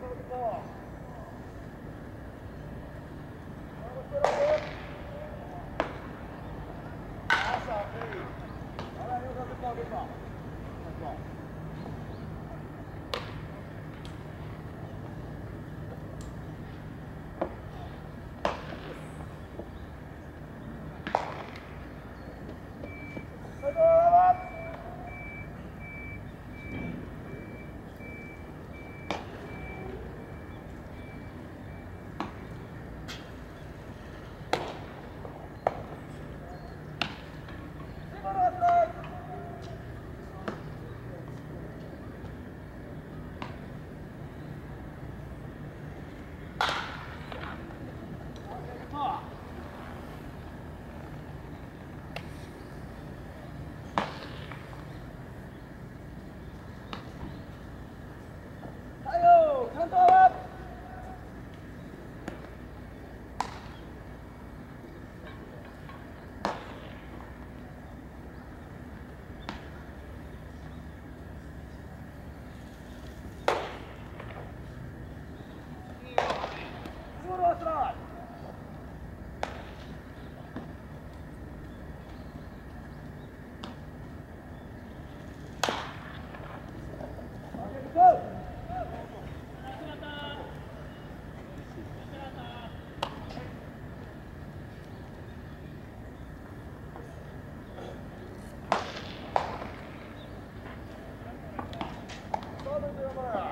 Good ball. Come on.